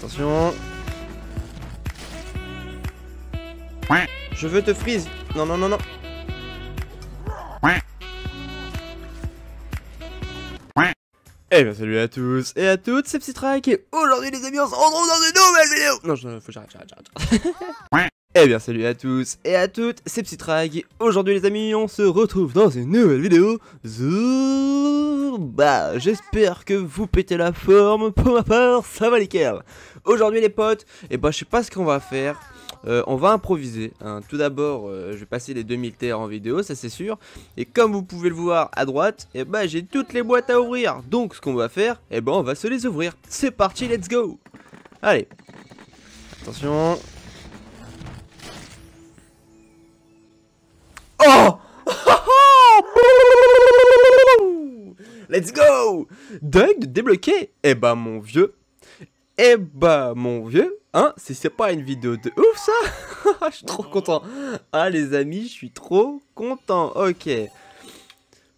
Attention. Je veux te freeze. Non, non, non, non. Eh bien salut à tous et à toutes, c'est Psytrack et aujourd'hui les amis on se retrouve dans une nouvelle vidéo Non, je, faut que j'arrête, j'arrête, j'arrête. Eh bien salut à tous et à toutes, c'est Psytrack et aujourd'hui les amis on se retrouve dans une nouvelle vidéo Bah, j'espère que vous pétez la forme, pour ma part ça va nickel Aujourd'hui les potes, et eh bah je sais pas ce qu'on va faire euh, on va improviser. Hein. Tout d'abord, euh, je vais passer les 2000 terres en vidéo, ça c'est sûr. Et comme vous pouvez le voir à droite, et eh ben, j'ai toutes les boîtes à ouvrir. Donc ce qu'on va faire, et eh ben, on va se les ouvrir. C'est parti, let's go Allez. Attention. Let's go Dingue de débloquer Eh ben mon vieux Eh ben mon vieux Hein Si c'est pas une vidéo de ouf ça? Je suis trop content. Ah les amis, je suis trop content. Ok.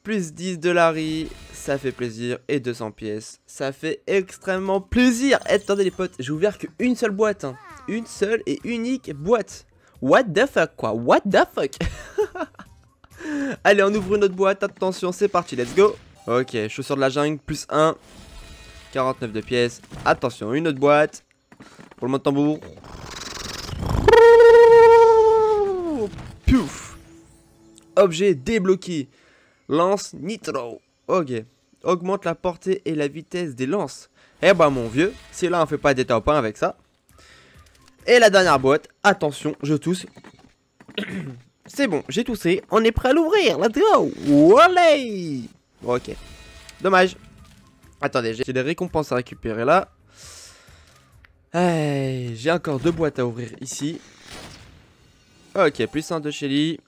Plus 10 de Larry, ça fait plaisir. Et 200 pièces, ça fait extrêmement plaisir. Eh, attendez les potes, j'ai ouvert qu'une seule boîte. Hein. Une seule et unique boîte. What the fuck quoi? What the fuck? Allez, on ouvre une autre boîte. Attention, c'est parti, let's go. Ok, chaussures de la jungle, plus 1. 49 de pièces. Attention, une autre boîte. Pour le tambour. Pouf Objet débloqué. Lance nitro. Ok. Augmente la portée et la vitesse des lances. Eh bah mon vieux, si là on fait pas des top 1 avec ça. Et la dernière boîte, attention, je tousse. C'est bon, j'ai toussé, on est prêt à l'ouvrir, let's go Wallay Ok. Dommage. Attendez, j'ai des récompenses à récupérer là. J'ai encore deux boîtes à ouvrir ici. Ok, plus un de Shelly.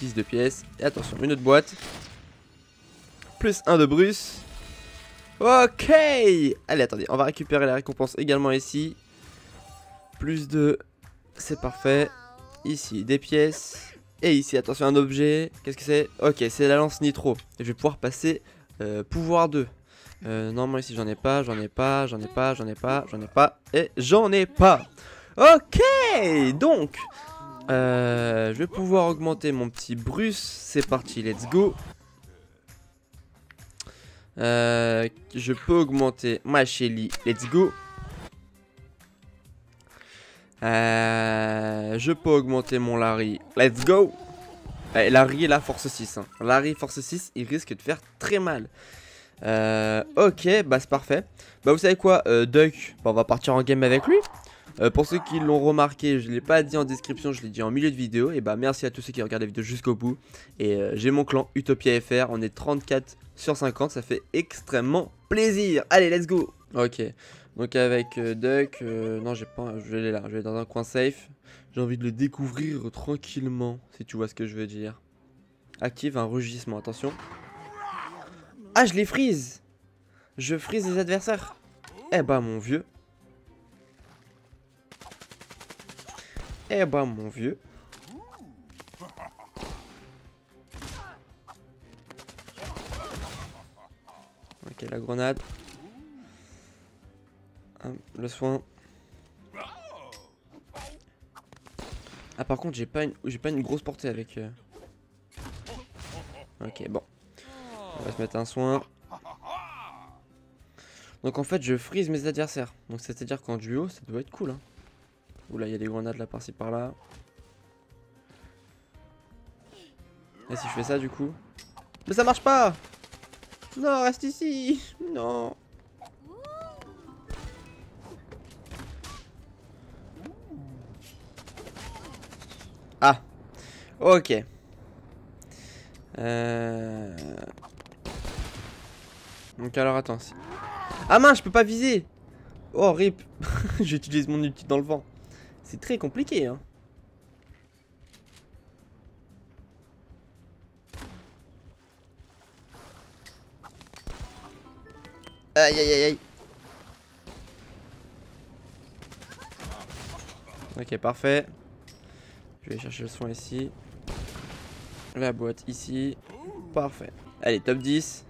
10 de pièces. Et attention, une autre boîte. Plus un de Bruce. Ok Allez, attendez, on va récupérer la récompense également ici. Plus de... C'est parfait. Ici, des pièces. Et ici, attention, un objet. Qu'est-ce que c'est? Ok, c'est la lance nitro. Je vais pouvoir passer euh, pouvoir 2. Euh, non, moi ici j'en ai pas, j'en ai pas, j'en ai pas, j'en ai pas, j'en ai pas, et j'en ai pas. Ok, donc, euh, je vais pouvoir augmenter mon petit Bruce. C'est parti, let's go. Euh, je peux augmenter ma Shelly, let's go. Je peux augmenter mon Larry, let's go. Larry est la force 6. Hein. Larry force 6, il risque de faire très mal. Euh, ok, bah c'est parfait. Bah vous savez quoi, euh, Duck, bah, on va partir en game avec lui. Euh, pour ceux qui l'ont remarqué, je ne l'ai pas dit en description, je l'ai dit en milieu de vidéo. Et bah merci à tous ceux qui regardent la vidéo jusqu'au bout. Et j'ai mon clan Utopia FR, on est 34 sur 50, ça fait extrêmement plaisir. Allez, let's go Ok, donc avec Duck, non j'ai pas, je vais aller là, je vais aller dans un coin safe. J'ai envie de le découvrir tranquillement, si tu vois ce que je veux dire. Active un rugissement, attention. Ah, je les freeze Je freeze les adversaires Eh bah, mon vieux. Eh bah, mon vieux. Ok, la grenade. Le soin. Ah par contre j'ai pas une j'ai pas une grosse portée avec euh. Ok bon on va se mettre un soin. Donc en fait je freeze mes adversaires. Donc c'est à dire qu'en duo ça doit être cool. Hein. Oula il y a des grenades là par-ci par-là. Et si je fais ça du coup? Mais ça marche pas Non reste ici Non Ah. Ok. Euh... Donc alors attends. Ah mince, je peux pas viser. Oh rip. J'utilise mon ulti dans le vent. C'est très compliqué hein. Aïe aïe aïe aïe. Ok parfait vais chercher le soin ici La boîte ici Parfait Allez top 10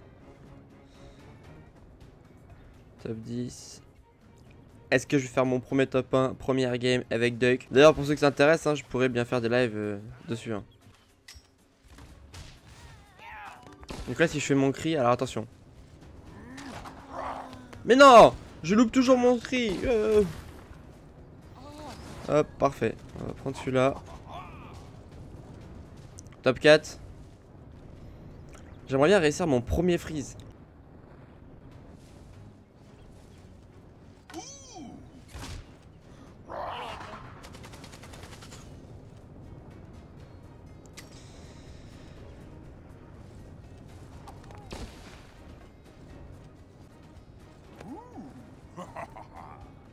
Top 10. Est-ce que je vais faire mon premier top 1, première game avec Duck? D'ailleurs, pour ceux qui s'intéressent, hein, je pourrais bien faire des lives euh, dessus. Hein. Donc là, si je fais mon cri, alors attention. Mais non Je loupe toujours mon cri euh. Hop, parfait. On va prendre celui-là. Top 4. J'aimerais bien réussir mon premier freeze.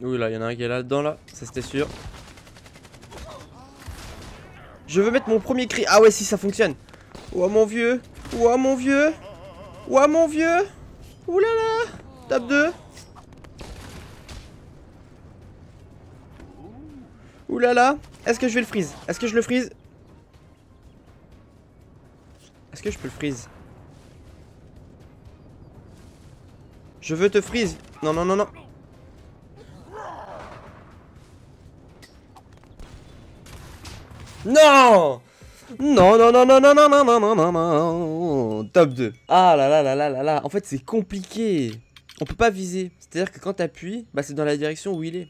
Oui là, il y en a un qui est là-dedans là, ça c'était sûr. Je veux mettre mon premier cri. Ah ouais, si ça fonctionne. Ouah mon vieux. Ouah mon vieux. Ouah mon vieux. Oulala. Top 2. Oulala. Est-ce que je vais le freeze? Est-ce que je le freeze? Est-ce que je peux le freeze? Je veux te freeze. Non, non, non, non. Non non, non, non, non, non, non, non, non, non, non, non, top 2. Ah là là là là là là, en fait c'est compliqué. On peut pas viser. C'est-à-dire que quand t'appuies, bah c'est dans la direction où il est.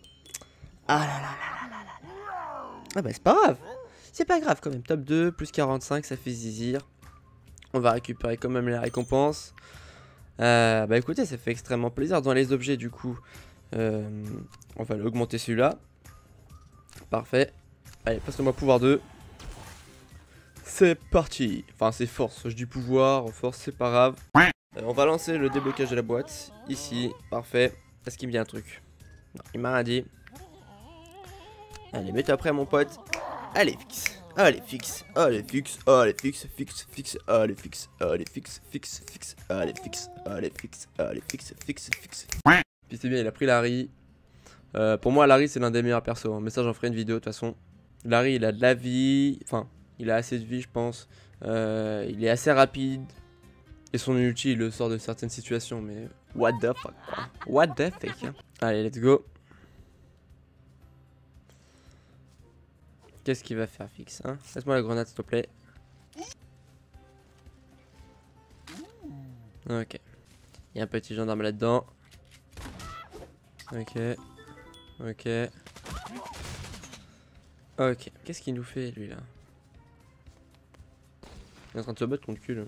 Ah là là là là là là Ah bah c'est pas grave. C'est pas grave quand même. Top 2, plus 45, ça fait zizir. On va récupérer quand même les récompenses. Euh, bah écoutez, ça fait extrêmement plaisir. Dans les objets du coup, euh, on va l'augmenter celui-là. Parfait. Allez, passe-moi pouvoir 2. C'est parti. Enfin, c'est force. Je dis pouvoir, force, c'est pas grave. Euh, on va lancer le déblocage de la boîte. Ici, parfait. Est-ce qu'il me dit un truc? Non, il m'a rien dit. Allez, mets-toi après, mon pote. Allez, fixe. Allez, fixe. Allez, fixe. Allez, fixe. Fixe, fixe. Allez, fixe. Allez, fixe. Fixe, fixe. Allez, fixe. Allez, fixe. Allez, fixe. Fixe, fixe. Puis c'est bien, il a pris Larry. Euh, pour moi, Larry, c'est l'un des meilleurs persos. Hein. Mais ça, j'en ferai une vidéo de toute façon. Larry, il a de la vie. Enfin, il a assez de vie, je pense. Euh, il est assez rapide. Et son ulti, il le sort de certaines situations, mais... What the fuck, What the fuck hein. Allez, let's go. Qu'est-ce qu'il va faire, fixe hein? Laisse-moi la grenade, s'il te plaît. Ok. Il y a un petit gendarme là-dedans. Ok. Ok. Ok. Qu'est-ce qu'il nous fait, lui, là Il est en train de se battre contre cul.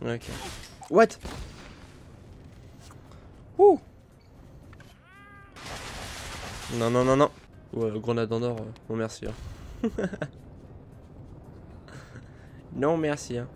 Ok. What Ouh Non, non, non, non. Ouais, grenade en or, euh, non merci. Hein. non merci. Hein.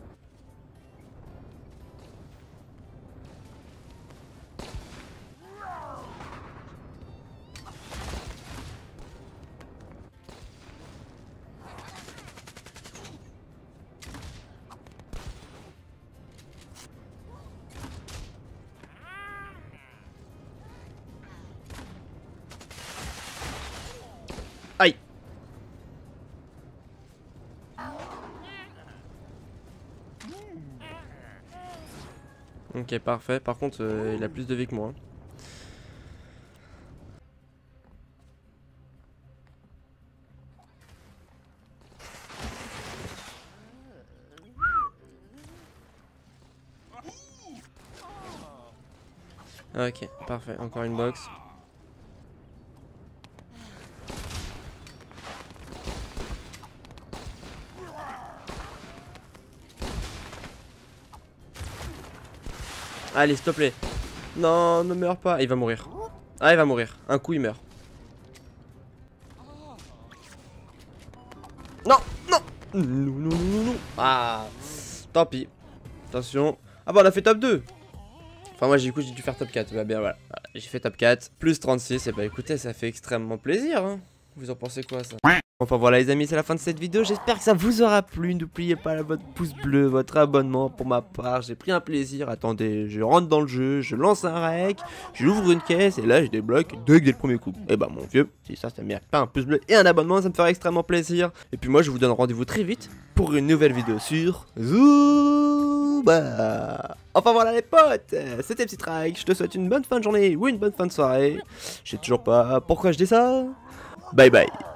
Ok parfait, par contre euh, il a plus de vie que moi. Ok, parfait, encore une box. Allez, s'il te plaît. Non, ne meurs pas. Il va mourir. Ah, il va mourir. Un coup, il meurt. Non, non. Non, non, non, non. Ah, tant pis. Attention. Ah bah, on a fait top 2. Enfin, moi, du coup, j'ai dû faire top 4. Bah, bien, voilà. J'ai fait top 4. Plus 36. Et bah, écoutez, ça fait extrêmement plaisir. Hein. Vous en pensez quoi, ça? Enfin voilà les amis, c'est la fin de cette vidéo, j'espère que ça vous aura plu, n'oubliez pas votre pouce bleu, votre abonnement pour ma part, j'ai pris un plaisir, attendez, je rentre dans le jeu, je lance un rec, j'ouvre une caisse et là je débloque deux dès le premier coup. Et bah mon vieux, si ça ça mérite pas un pouce bleu et un abonnement, ça me ferait extrêmement plaisir. Et puis moi je vous donne rendez-vous très vite pour une nouvelle vidéo sur Zooba Enfin voilà les potes, c'était Petit Trike, je te souhaite une bonne fin de journée ou une bonne fin de soirée. Je sais toujours pas pourquoi je dis ça. Bye bye